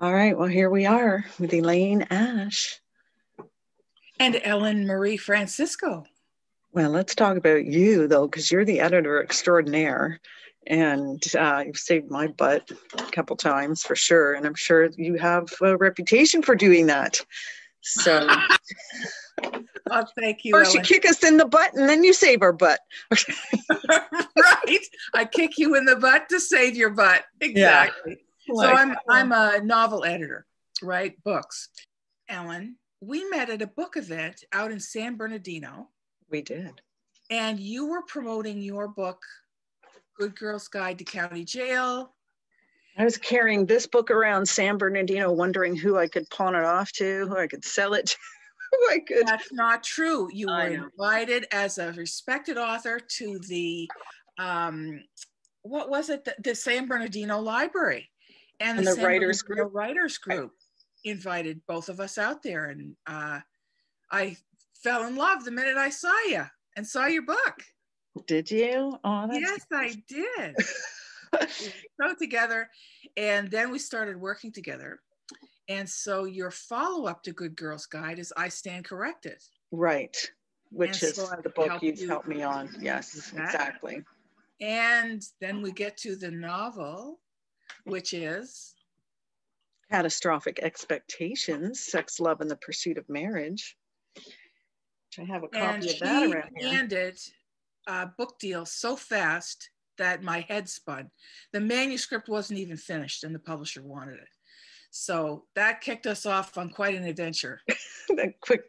All right, well, here we are with Elaine Ash. And Ellen Marie Francisco. Well, let's talk about you, though, because you're the editor extraordinaire. And uh, you've saved my butt a couple times for sure. And I'm sure you have a reputation for doing that. So, oh, thank you. First, Ellen. you kick us in the butt and then you save our butt. right. I kick you in the butt to save your butt. Exactly. Yeah so I'm I'm a novel editor, write books. Ellen, we met at a book event out in San Bernardino. We did. And you were promoting your book, Good Girl's Guide to County Jail. I was carrying this book around San Bernardino, wondering who I could pawn it off to, who I could sell it to. who I could. That's not true. You were invited as a respected author to the, um, what was it, the, the San Bernardino Library and, and the, the writers group. writers group. Invited both of us out there and uh, i fell in love the minute i saw you and saw your book. Did you? Oh yes i did. So together and then we started working together. And so your follow-up to good girls guide is i stand corrected. Right which and is so the book you've you. helped me on. yes exactly. exactly. And then we get to the novel which is catastrophic expectations sex love and the pursuit of marriage which i have a copy and of that around here. handed a book deal so fast that my head spun. The manuscript wasn't even finished and the publisher wanted it. So that kicked us off on quite an adventure. That quick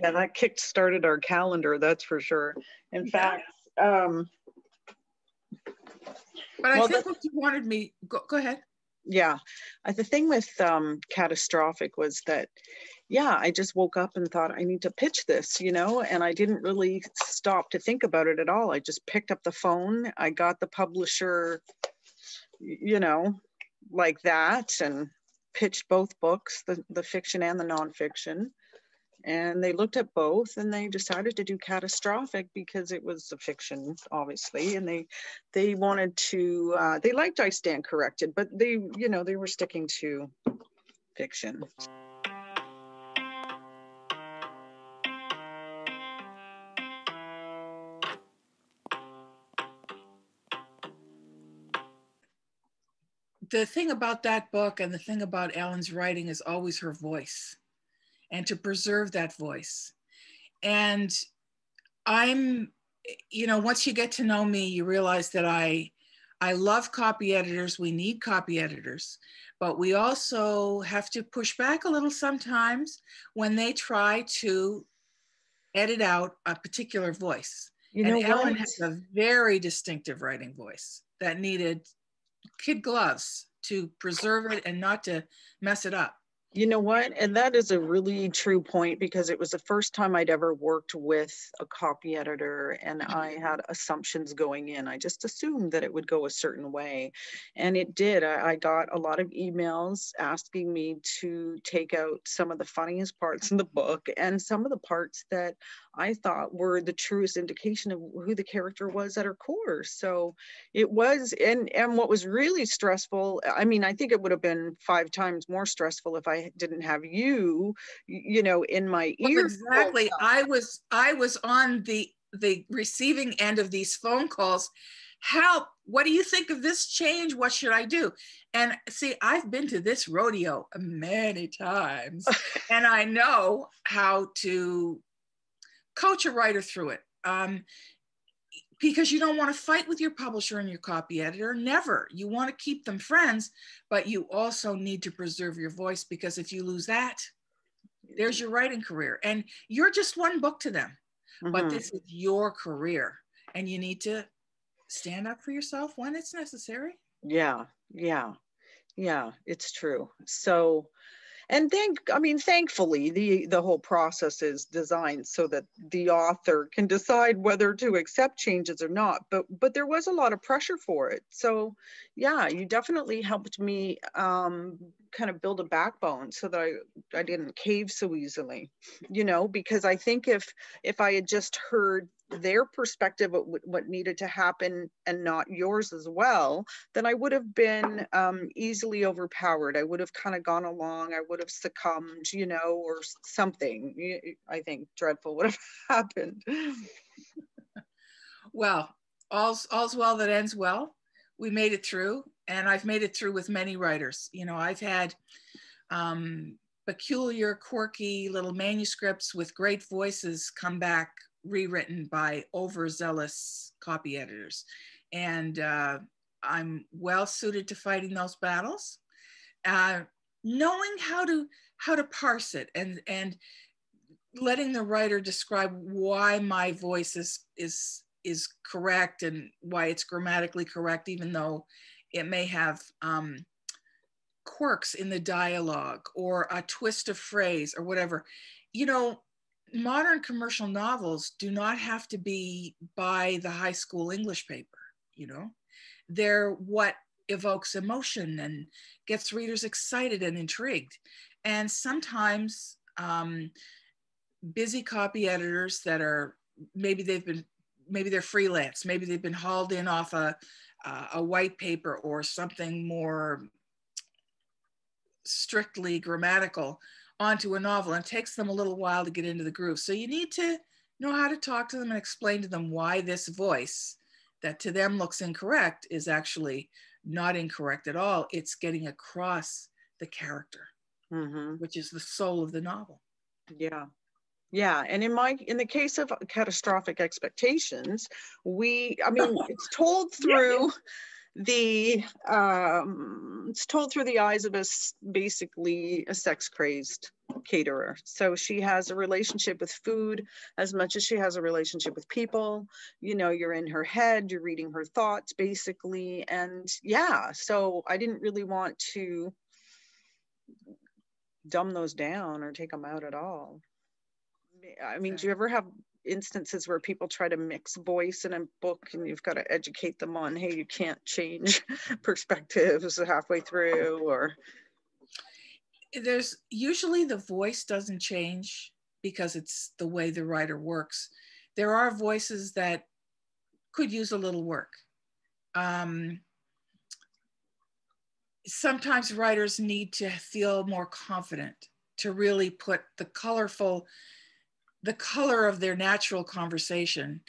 yeah that kicked started our calendar that's for sure. In yeah. fact um but I well, think what you wanted me, go, go ahead. Yeah. Uh, the thing with um, catastrophic was that, yeah, I just woke up and thought, I need to pitch this, you know, and I didn't really stop to think about it at all. I just picked up the phone. I got the publisher, you know, like that and pitched both books, the, the fiction and the nonfiction and they looked at both and they decided to do catastrophic because it was a fiction obviously and they they wanted to uh, they liked i stand corrected but they you know they were sticking to fiction. The thing about that book and the thing about ellen's writing is always her voice and to preserve that voice. And I'm, you know, once you get to know me, you realize that I, I love copy editors. We need copy editors, but we also have to push back a little sometimes when they try to edit out a particular voice. You know, and Ellen has a very distinctive writing voice that needed kid gloves to preserve it and not to mess it up. You know what? And that is a really true point because it was the first time I'd ever worked with a copy editor and I mm-hmm. had assumptions going in. I just assumed that it would go a certain way. And it did. I, I got a lot of emails asking me to take out some of the funniest parts in the book and some of the parts that I thought were the truest indication of who the character was at her core. So it was, and and what was really stressful. I mean, I think it would have been five times more stressful if I didn't have you, you know, in my ear. Well, exactly. I was I was on the the receiving end of these phone calls. Help! What do you think of this change? What should I do? And see, I've been to this rodeo many times, and I know how to coach a writer through it. Um, because you don't want to fight with your publisher and your copy editor. Never. You want to keep them friends, but you also need to preserve your voice because if you lose that, there's your writing career. And you're just one book to them, mm-hmm. but this is your career and you need to stand up for yourself when it's necessary. Yeah, yeah, yeah, it's true. So, and thank i mean thankfully the the whole process is designed so that the author can decide whether to accept changes or not but but there was a lot of pressure for it. So yeah you definitely helped me um, kind of build a backbone so that I, I didn't cave so easily you know because i think if if i had just heard their perspective of what needed to happen and not yours as well, then I would have been um, easily overpowered. I would have kind of gone along. I would have succumbed, you know, or something. I think dreadful would have happened. well, all's all's well that ends well. We made it through, and I've made it through with many writers. You know, I've had um, peculiar, quirky little manuscripts with great voices come back rewritten by overzealous copy editors. And uh, I'm well suited to fighting those battles. Uh, knowing how to how to parse it and and letting the writer describe why my voice is is is correct and why it's grammatically correct, even though it may have um, quirks in the dialogue or a twist of phrase or whatever. You know, modern commercial novels do not have to be by the high school English paper, you know, they're what evokes emotion and gets readers excited and intrigued. And sometimes um, busy copy editors that are maybe they've been maybe they're freelance, maybe they've been hauled in off a a white paper or something more strictly grammatical onto a novel and it takes them a little while to get into the groove. So you need to know how to talk to them and explain to them why this voice that to them looks incorrect is actually not incorrect at all. It's getting across the character, mm-hmm. which is the soul of the novel. Yeah. Yeah, and in my in the case of catastrophic expectations, we I mean it's told through the um, it's told through the eyes of a basically a sex crazed caterer. So she has a relationship with food as much as she has a relationship with people. You know, you're in her head, you're reading her thoughts basically. And yeah, so I didn't really want to dumb those down or take them out at all. I mean, do you ever have instances where people try to mix voice in a book and you've got to educate them on hey you can't change perspectives halfway through or? There's usually the voice doesn't change because it's the way the writer works. There are voices that could use a little work. Um, sometimes writers need to feel more confident to really put the colorful the color of their natural conversation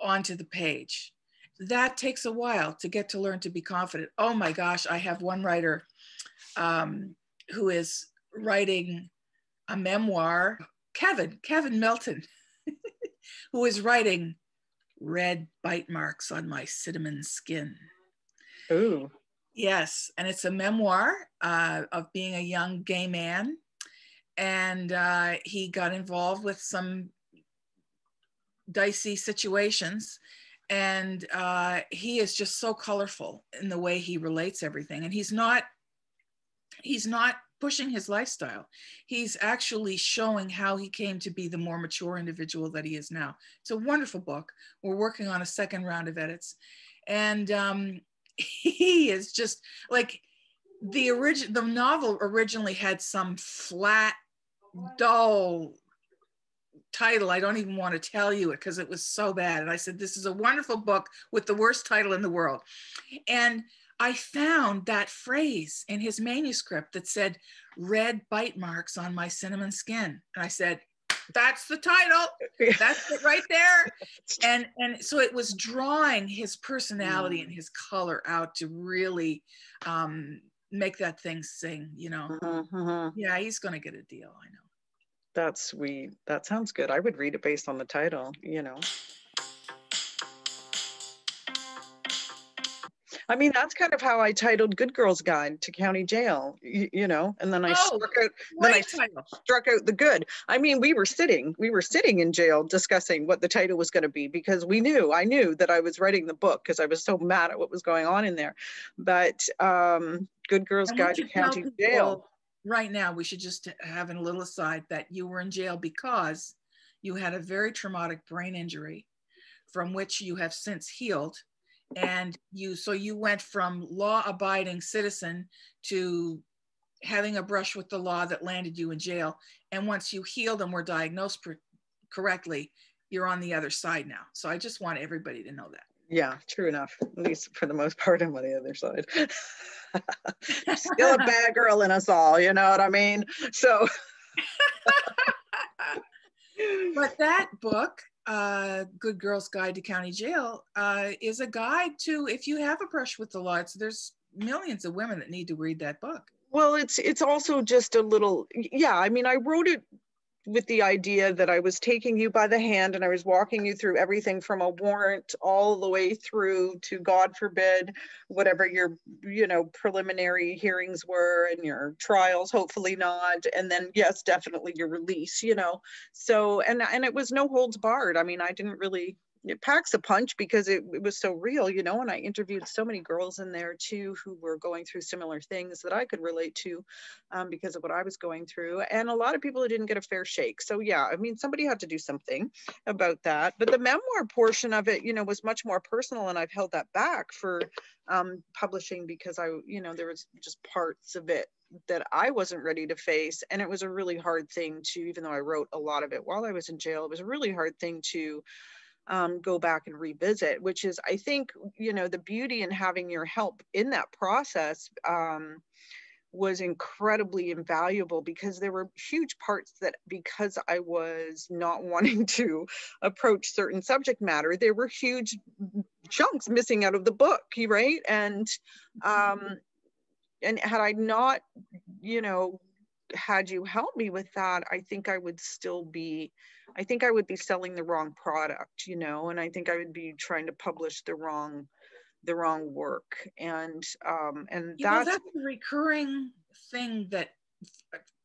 onto the page. That takes a while to get to learn to be confident. Oh my gosh, I have one writer um, who is writing a memoir, Kevin, Kevin Milton, who is writing red bite marks on my cinnamon skin. Ooh. Yes, and it's a memoir uh, of being a young gay man and uh, he got involved with some dicey situations. And uh, he is just so colorful in the way he relates everything. And he's not he's not pushing his lifestyle. He's actually showing how he came to be the more mature individual that he is now. It's a wonderful book. We're working on a second round of edits. And um, he is just like the original the novel originally had some flat dull title. I don't even want to tell you it because it was so bad. And I said, This is a wonderful book with the worst title in the world. And I found that phrase in his manuscript that said, Red bite marks on my cinnamon skin. And I said, that's the title. That's it right there. And and so it was drawing his personality and his color out to really um, make that thing sing. You know, uh-huh. yeah, he's gonna get a deal. I know that's sweet. That sounds good. I would read it based on the title, you know. I mean, that's kind of how I titled Good Girl's Guide to County Jail, you, you know, and then I oh, struck out then I title. struck out the good. I mean, we were sitting, we were sitting in jail discussing what the title was going to be because we knew, I knew that I was writing the book because I was so mad at what was going on in there. But um, Good Girl's Guide to County Jail right now we should just have a little aside that you were in jail because you had a very traumatic brain injury from which you have since healed and you so you went from law abiding citizen to having a brush with the law that landed you in jail and once you healed and were diagnosed correctly you're on the other side now. So I just want everybody to know that. Yeah, true enough. At least for the most part, I'm on the other side. Still a bad girl in us all, you know what I mean? So. but that book, uh, Good Girl's Guide to County Jail, uh, is a guide to if you have a brush with the law. It's, there's millions of women that need to read that book. Well, it's it's also just a little, yeah. I mean, I wrote it with the idea that I was taking you by the hand and I was walking you through everything from a warrant all the way through to God forbid whatever your you know preliminary hearings were and your trials hopefully not and then yes definitely your release you know. So and and it was no holds barred. I mean I didn't really it packs a punch because it, it, was so real, you know, and I interviewed so many girls in there too who were going through similar things that I could relate to um, because of what I was going through. And a lot of people who didn't get a fair shake. So yeah, I mean, somebody had to do something about that. But the memoir portion of it, you know, was much more personal and I've held that back for um, publishing because I, you know, there was just parts of it that I wasn't ready to face. And it was a really hard thing to, even though I wrote a lot of it while I was in jail, it was a really hard thing to um, go back and revisit, which is, I think, you know, the beauty in having your help in that process um, was incredibly invaluable because there were huge parts that, because I was not wanting to approach certain subject matter, there were huge chunks missing out of the book, right? And um, and had I not, you know, had you help me with that, I think I would still be I think I would be selling the wrong product, you know, and I think I would be trying to publish the wrong the wrong work. And um and you that's, know, that's a recurring thing that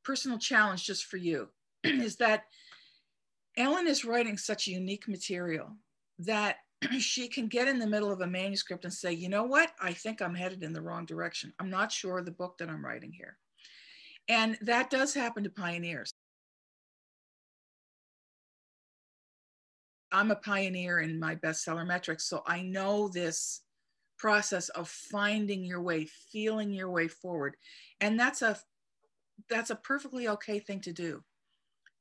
personal challenge just for you is that Ellen is writing such unique material that she can get in the middle of a manuscript and say, you know what, I think I'm headed in the wrong direction. I'm not sure the book that I'm writing here. And that does happen to pioneers. I'm a pioneer in my bestseller metrics, so I know this process of finding your way, feeling your way forward. And that's a that's a perfectly okay thing to do.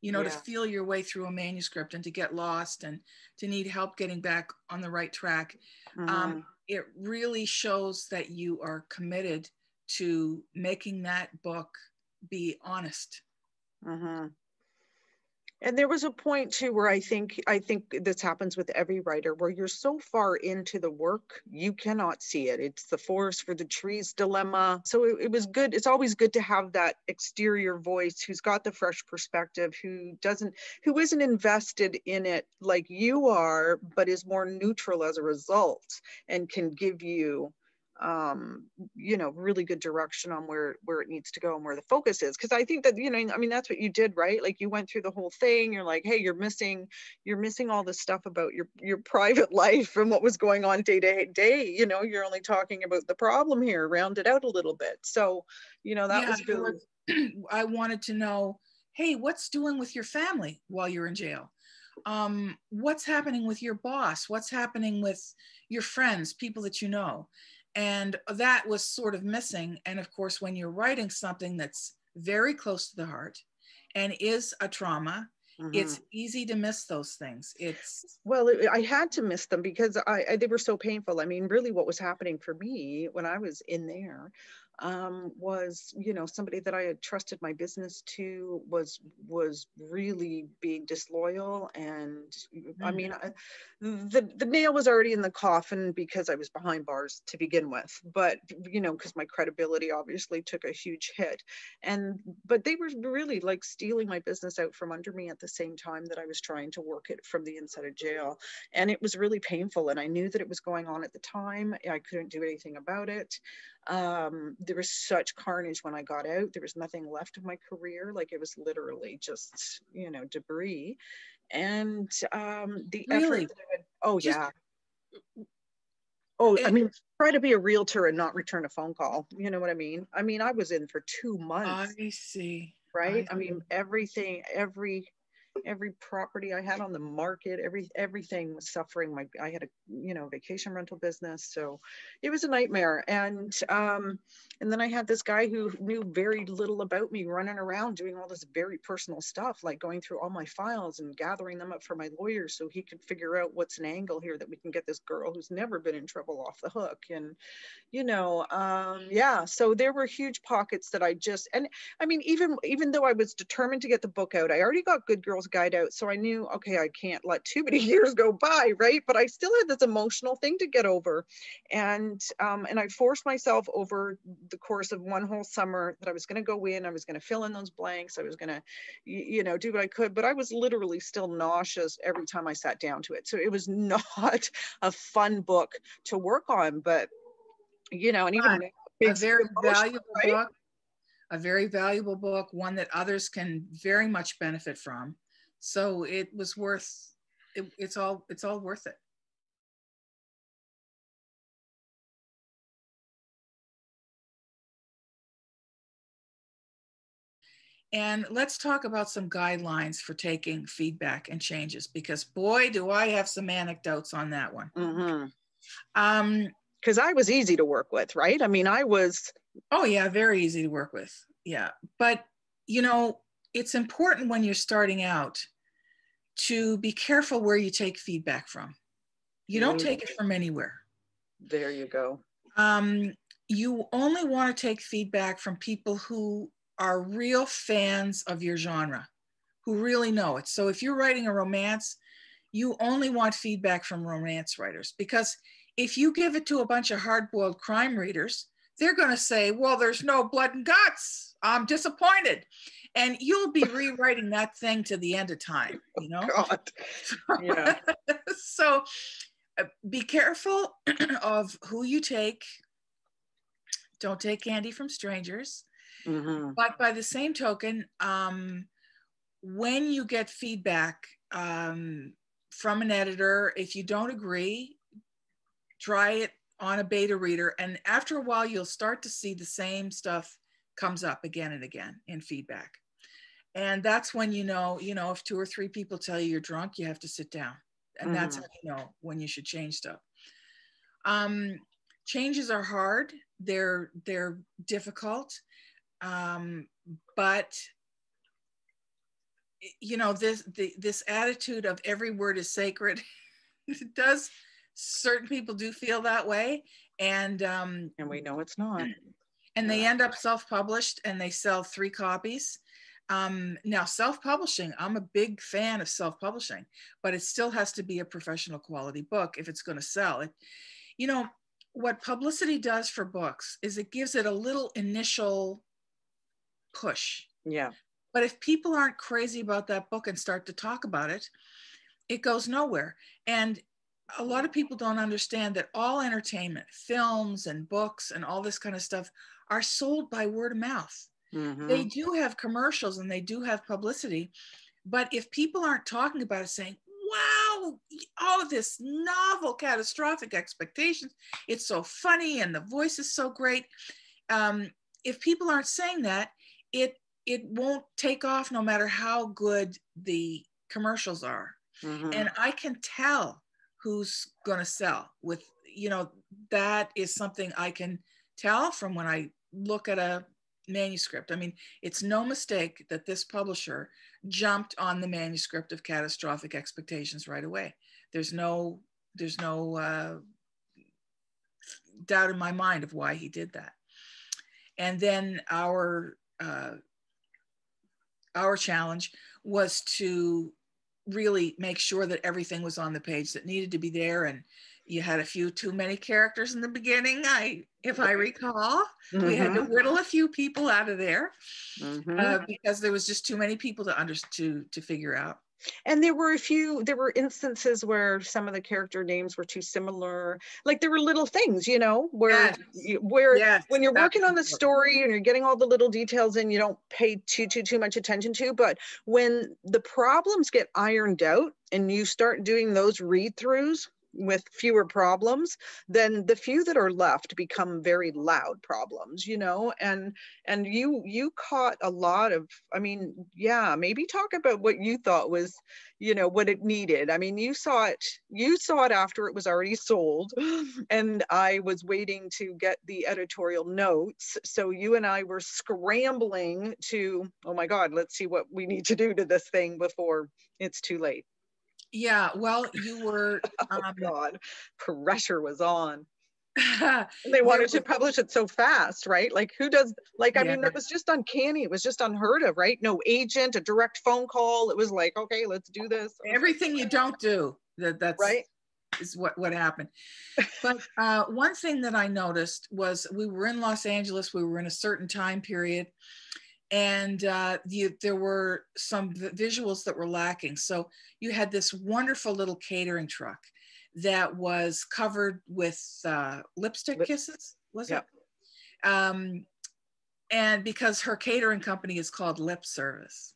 You know, yeah. to feel your way through a manuscript and to get lost and to need help getting back on the right track. Mm-hmm. Um, it really shows that you are committed to making that book be honest. Mm-hmm. And there was a point too where i think i think this happens with every writer where you're so far into the work you cannot see it. It's the forest for the trees dilemma. So it, it, was good it's always good to have that exterior voice who's got the fresh perspective who doesn't who isn't invested in it like you are but is more neutral as a result and can give you um, you know, really good direction on where where it needs to go and where the focus is. Because I think that you know, I mean, that's what you did, right? Like you went through the whole thing. You're like, hey, you're missing, you're missing all this stuff about your your private life and what was going on day to day. You know, you're only talking about the problem here. Round it out a little bit. So, you know, that yeah, was good. I wanted to know, hey, what's doing with your family while you're in jail? um, what's happening with your boss what's happening with your friends people that you know and that was sort of missing. And of course, when you're writing something that's very close to the heart and is a trauma, Mm-hmm. it's easy to miss those things it's well i had to miss them because I, I, they were so painful i mean really what was happening for me when i was in there um, was you know somebody that I had trusted my business to was was really being disloyal and mm-hmm. I mean I, the the nail was already in the coffin because I was behind bars to begin with but you know because my credibility obviously took a huge hit. And but they were really like stealing my business out from under me at the same time that I was trying to work it from the inside of jail. And it was really painful and I knew that it was going on at the time. I couldn't do anything about it um, there was such carnage when I got out. There was nothing left of my career. Like it was literally just, you know, debris. And um, the really? effort, would, oh just, yeah. Oh, it, I mean, try to be a realtor and not return a phone call. You know what I mean? I mean, I was in for two months. I see. Right? I, I mean, everything, every every property I had on the market, every everything was suffering. My I had a you know vacation rental business, so it was a nightmare. And um, and then I had this guy who knew very little about me running around doing all this very personal stuff, like going through all my files and gathering them up for my lawyers so he could figure out what's an angle here that we can get this girl who's never been in trouble off the hook. And you know, um, yeah. So there were huge pockets that I just and I mean even even though I was determined to get the book out, I already got Good Girls Guide out, so I knew okay, I can't let too many years go by, right? But I still had this emotional thing to get over, and um, and I forced myself over the course of one whole summer that I was going to go in, I was going to fill in those blanks, I was going to, you know, do what I could, but I was literally still nauseous every time I sat down to it. So it was not a fun book to work on, but you know, and even a very valuable right? book a very valuable book, one that others can very much benefit from. So it was worth it, it's all it's all worth it. And let's talk about some guidelines for taking feedback and changes because boy, do I have some anecdotes on that one. Mm-hmm. Um, because I was easy to work with, right? I mean, I was. Oh, yeah, very easy to work with. Yeah. But, you know, it's important when you're starting out to be careful where you take feedback from. You don't take it from anywhere. There you go. Um, you only want to take feedback from people who are real fans of your genre, who really know it. So if you're writing a romance, you only want feedback from romance writers because if you give it to a bunch of hard-boiled crime readers, they're going to say, "Well, there's no blood and guts. I'm disappointed." And you'll be rewriting that thing to the end of time, you know? God. Yeah. so uh, be careful of who you take. Don't take candy from strangers. Mm-hmm. But by the same token, um, when you get feedback um, from an editor, if you don't agree, try it on a beta reader. And after a while, you'll start to see the same stuff comes up again and again in feedback. And that's when you know, you know, if two or three people tell you you're drunk, you have to sit down. And mm-hmm. that's how you know when you should change stuff. Um, changes are hard. They're they're difficult. Um, but you know this the, this attitude of every word is sacred it does certain people do feel that way and um, and we know it's not and they end up self-published and they sell three copies. Um, now self-publishing i'm a big fan of self-publishing but it still has to be a professional quality book if it's going to sell. It you know what publicity does for books is it gives it a little initial push. Yeah. But if people aren't crazy about that book and start to talk about it it goes nowhere. And a lot of people don't understand that all entertainment, films and books and all this kind of stuff are sold by word of mouth. Mm-hmm. They do have commercials and they do have publicity. But if people aren't talking about it, saying, wow, all of this novel catastrophic expectations, it's so funny and the voice is so great. Um, if people aren't saying that, it it won't take off no matter how good the commercials are. Mm-hmm. And I can tell who's going to sell with you know that is something i can tell from when i look at a manuscript. I mean it's no mistake that this publisher jumped on the manuscript of catastrophic expectations right away. There's no there's no uh, doubt in my mind of why he did that. And then our uh, our challenge was to really make sure that everything was on the page that needed to be there and you had a few too many characters in the beginning i if i recall mm-hmm. we had to mm-hmm. whittle a few people out of there mm-hmm. uh, because there was just too many people to under to to figure out and there were a few there were instances where some of the character names were too similar like there were little things you know where yes. where yes, when you're working on the story and you're getting all the little details in you don't pay too too too much attention to but when the problems get ironed out and you start doing those read throughs with fewer problems then the few that are left become very loud problems you know? And and you you caught a lot of i mean yeah maybe talk about what you thought was you know what it needed. I mean you saw it you saw it after it was already sold and i was waiting to get the editorial notes. So you and i were scrambling to oh my god let's see what we need to do to this thing before it's too late yeah, well, you were. Um, oh God, pressure was on. they wanted to publish it so fast, right? Like who does? Like I yeah. mean, that was just uncanny. It was just unheard of, right? No agent, a direct phone call. It was like, okay, let's do this. Everything you don't do. That that's right. Is what what happened. But uh, one thing that I noticed was we were in Los Angeles. We were in a certain time period, and uh, the, there were some visuals that were lacking. So you had this wonderful little catering truck that was covered with uh, lipstick Lip kisses, was yep. it? Um, and because her catering company is called Lip Service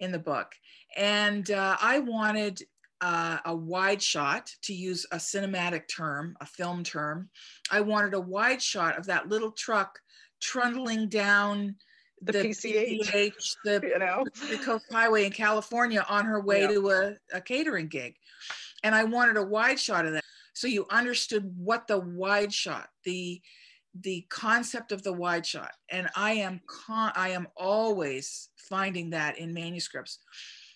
in the book. And uh, I wanted uh, a wide shot, to use a cinematic term, a film term. I wanted a wide shot of that little truck trundling down the, the PCH, PCH, the, you know? the Coast Highway in California on her way yeah. to a, a catering gig. And I wanted a wide shot of that. So you understood what the wide shot, the the concept of the wide shot. And I am con- I am always finding that in manuscripts.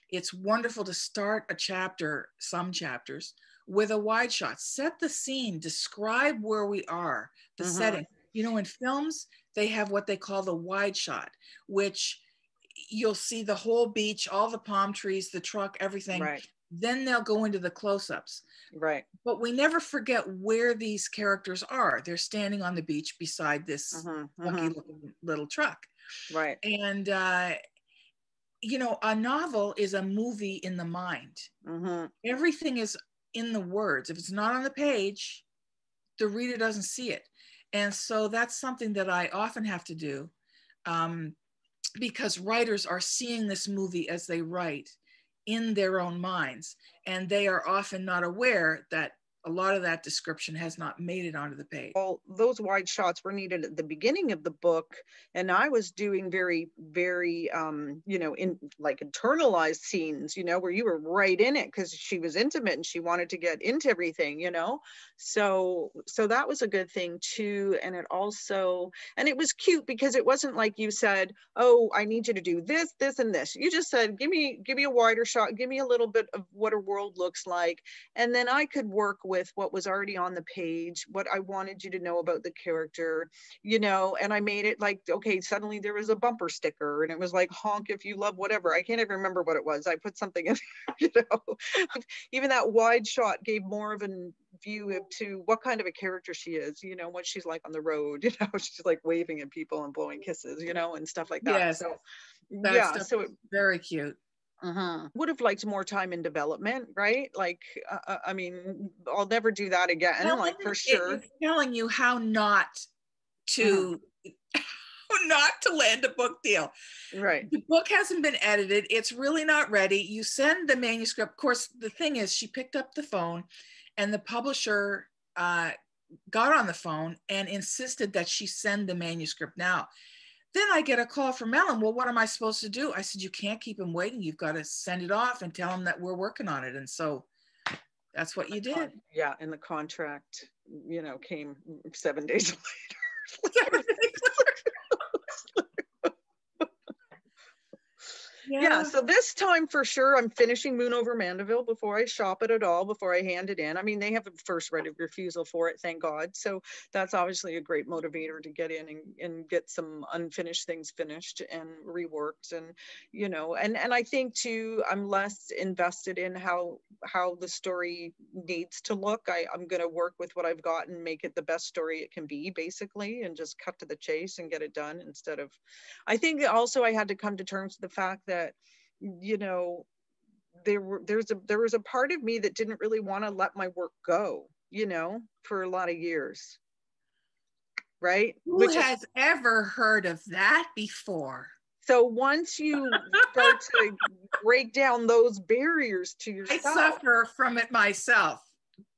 It's wonderful to start a chapter, some chapters, with a wide shot. Set the scene, describe where we are, the mm-hmm. setting. You know, in films, they have what they call the wide shot, which you'll see the whole beach, all the palm trees, the truck, everything. Right. Then they'll go into the close ups. Right. But we never forget where these characters are. They're standing on the beach beside this mm-hmm, mm-hmm. little truck. Right. And, uh, you know, a novel is a movie in the mind. Mm-hmm. Everything is in the words. If it's not on the page, the reader doesn't see it. And so that's something that I often have to do um, because writers are seeing this movie as they write in their own minds. And they are often not aware that a lot of that description has not made it onto the page. Well, those wide shots were needed at the beginning of the book, and I was doing very, very, um, you know, in like internalized scenes, you know, where you were right in it because she was intimate and she wanted to get into everything, you know. So, so that was a good thing too, and it also, and it was cute because it wasn't like you said, "Oh, I need you to do this, this, and this." You just said, "Give me, give me a wider shot, give me a little bit of what a world looks like," and then I could work with what was already on the page, what I wanted you to know about the character, you know, and I made it like, okay, suddenly there was a bumper sticker and it was like honk if you love whatever. I can't even remember what it was. I put something in, you know, even that wide shot gave more of a view to what kind of a character she is, you know, what she's like on the road, you know, she's like waving at people and blowing kisses, you know, and stuff like that. Yes. So yeah, so it, very cute. Uh-huh. Would have liked more time in development, right? Like, uh, uh I mean, I'll never do that again. Well, like for sure. Telling you how not to. Uh-huh. not to land a book deal. Right. The book hasn't been edited. It's really not ready. You send the manuscript. Of course, the thing is, she picked up the phone and the publisher uh, got on the phone and insisted that she send the manuscript now. Then I get a call from Ellen. Well, what am I supposed to do? I said, You can't keep him waiting. You've got to send it off and tell him that we're working on it. And so that's what you did. Yeah. And the contract, you know, came seven days later. yeah. yeah. So this time for sure, I'm finishing Moon over Mandeville before I shop it at all, before I hand it in. I mean, they have a first right of refusal for it, thank God. So that's obviously a great motivator to get in and, and get some unfinished things finished and reworked. And, you know, and, and I think too, I'm less invested in how, how the story needs to look. I, I'm going to work with what I've got and make it the best story it can be basically, and just cut to the chase and get it done instead of, I think also I had to come to terms with the fact that that you know there were there's a there was a part of me that didn't really want to let my work go you know for a lot of years right who Which has is, ever heard of that before so once you start to break down those barriers to yourself i suffer from it myself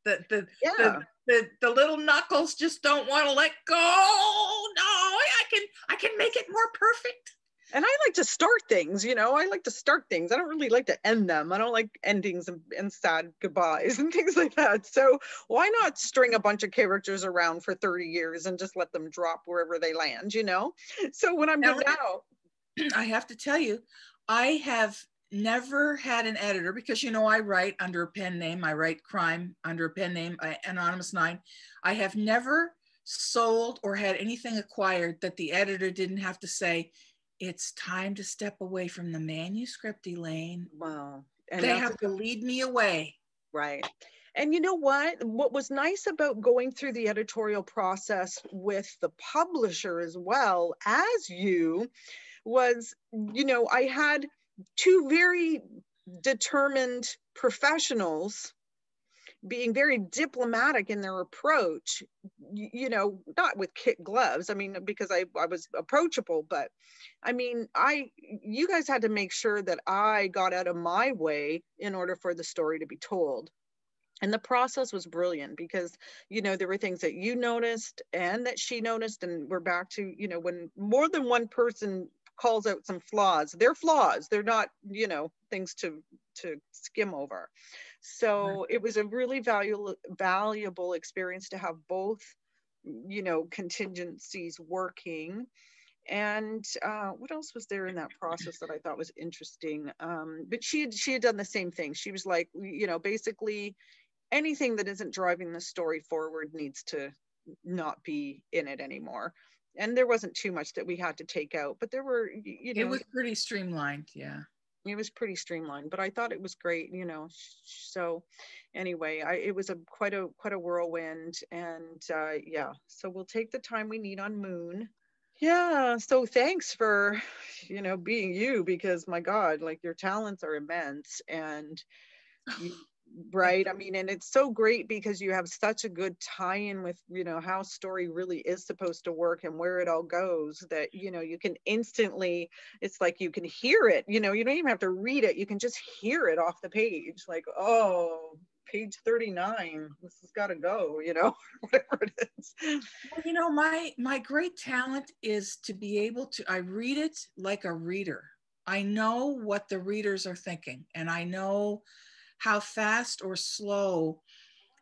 The the, Yeah. the the the little knuckles just don't want to let go. No, I can I can make it more perfect. And I like to start things, you know, I like to start things. I don't really like to end them. I don't like endings and, and sad goodbyes and things like that. So why not string a bunch of characters around for 30 years and just let them drop wherever they land, you know? So when I'm Now, done now, I have to tell you, I have never had an editor because you know I write under a pen name. I write crime under a pen name, I, Anonymous Nine. I have never sold or had anything acquired that the editor didn't have to say, "It's time to step away from the manuscript, Elaine." wow. And they have to lead me away. Right. And you know what? What was nice about going through the editorial process with the publisher as well as you was, you know, I had two very determined professionals being very diplomatic in their approach, you know, not with kit gloves. I mean, because I, I was approachable, but I mean, I, you guys had to make sure that I got out of my way in order for the story to be told. And the process was brilliant because, you know, there were things that you noticed and that she noticed. And we're back to, you know, when more than one person calls out some flaws, they're flaws. They're not, you know, things to, to skim over. So it was a really valuable, valuable experience to have both, you know, contingencies working. And uh, what else was there in that process that I thought was interesting? Um, but she had, she had done the same thing. She was like, you know, basically anything that isn't driving the story forward needs to not be in it anymore. And there wasn't too much that we had to take out, but there were, you know, It was pretty streamlined. Yeah. It was pretty streamlined but i thought it was great you know so anyway i it was a quite a quite a whirlwind and uh yeah so we'll take the time we need on moon. Yeah so thanks for you know being you because my god like your talents are immense and you, right i mean and it's so great because you have such a good tie-in with you know how story really is supposed to work and where it all goes that you know you can instantly it's like you can hear it you know you don't even have to read it you can just hear it off the page like oh page 39 this has got to go you know whatever it is Well, you know, my my great talent is to be able to I read it like a reader. I know what the readers are thinking and I know how fast or slow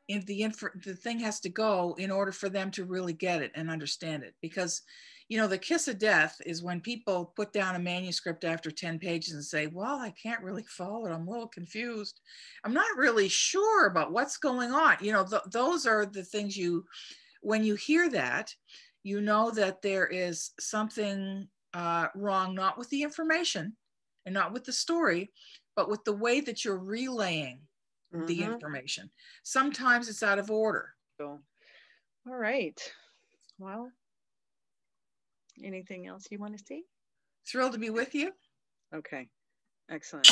in the inf- the thing has to go in order for them to really get it and understand it. Because you know the kiss of death is when people put down a manuscript after 10 pages and say well i can't really follow it. I'm a little confused. I'm not really sure about what's going on. You know th- those are the things you when you hear that you know that there is something uh, wrong not with the information and not with the story but with the way that you're relaying the Mhm. information. Sometimes it's out of order. So, all right. Well anything else you want to see thrilled to be with you. Okay. Excellent